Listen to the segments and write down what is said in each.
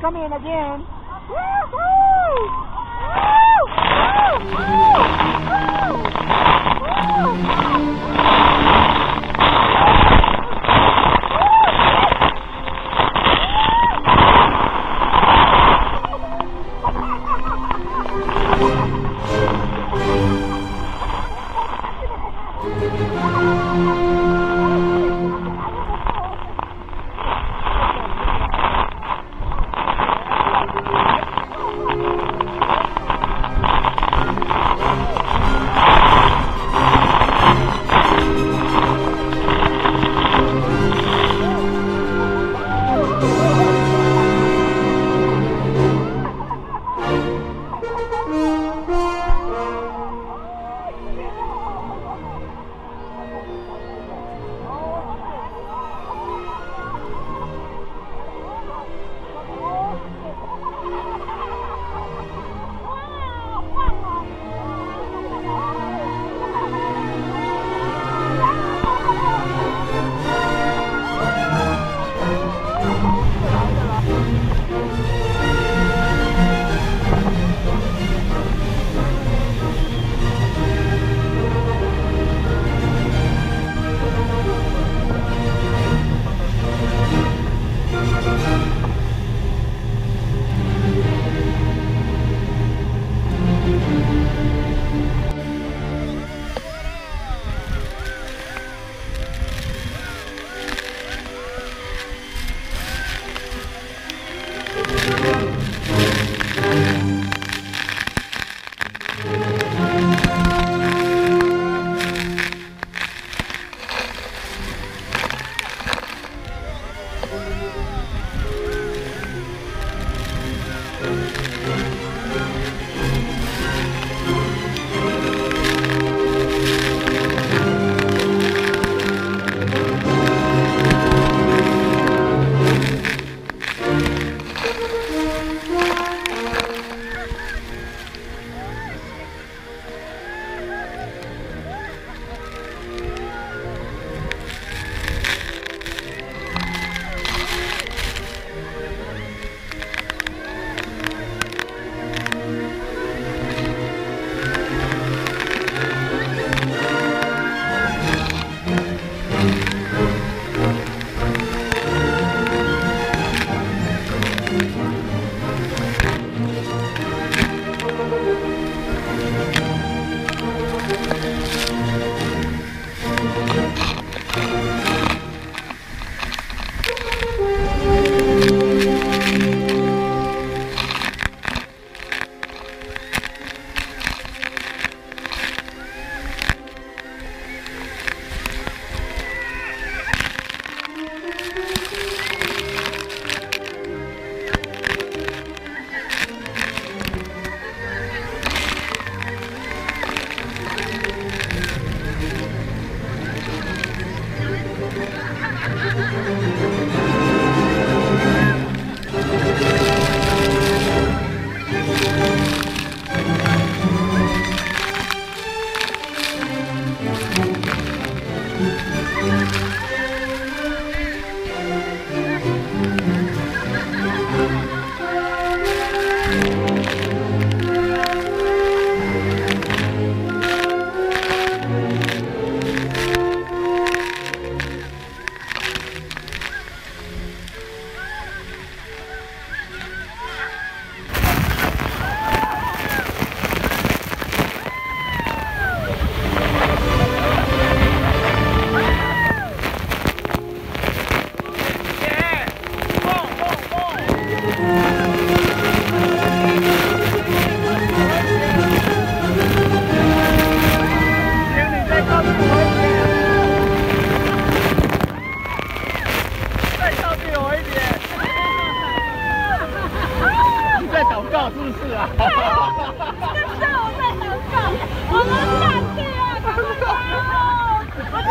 Come in again. Thank.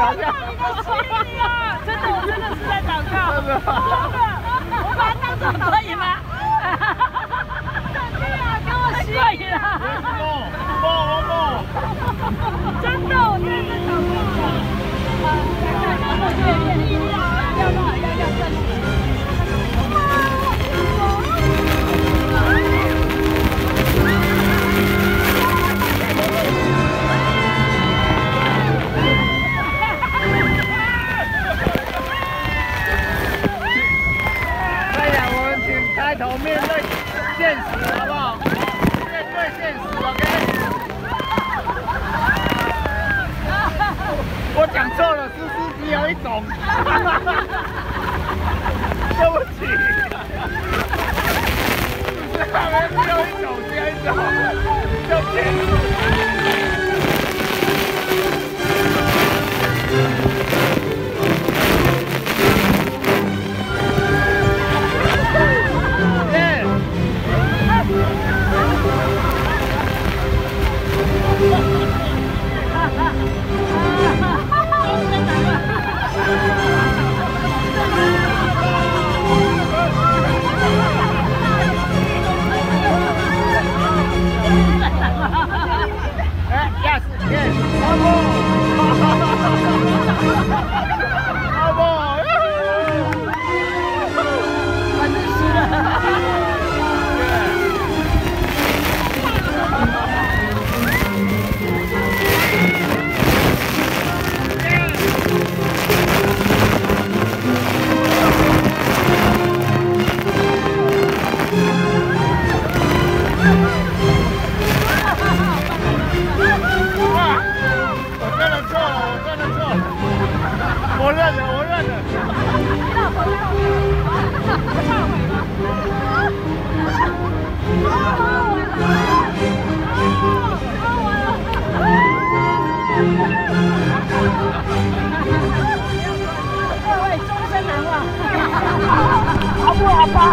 我知你真的我真的是在祷告。的